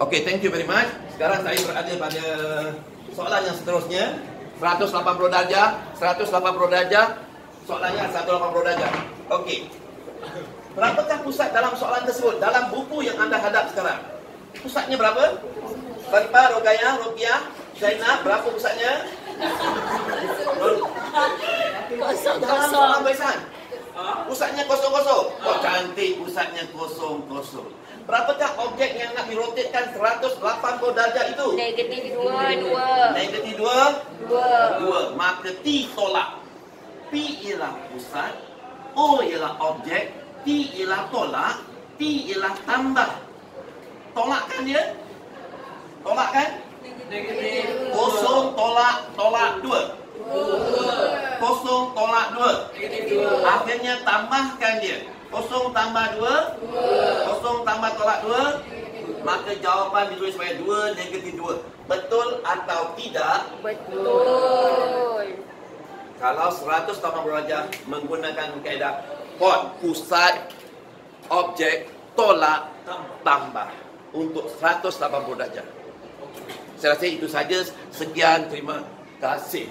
Okay, thank you very much. Sekarang saya berada pada soalan yang seterusnya. 180 darjah, 180 darjah. Soalannya 180 darjah. Okey. Berapakah pusat dalam soalan tersebut? Dalam buku yang anda hadap sekarang. Pusatnya berapa? Farifah, Rogaya, Rokiah, Zainab, berapa pusatnya? Kosong Dalam kosong. soalan Baisan. Pusatnya kosong-kosong. Oh cantik pusatnya kosong-kosong. Berapakah objek yang nak dirotetkan 180 darjah itu? Negatif 2, 2. Negatif 2? 2. 2. Maka T tolak. P ialah pusat. O ialah objek. T ialah tolak. T ialah tambah. Tolakkan dia. Tolakkan. Negatif. Kosong, tolak, tolak, dua. 2 tolak 2. Akhirnya tambahkan dia. Kosong tambah 2. Kosong tambah tolak 2. Maka jawapan ditulis sebagai 2 negatif 2. Betul atau tidak? Betul. Kalau 100 tambah berajar menggunakan kaedah kon pusat objek tolak tambah untuk 180 darjah. Saya rasa itu saja. Sekian terima kasih.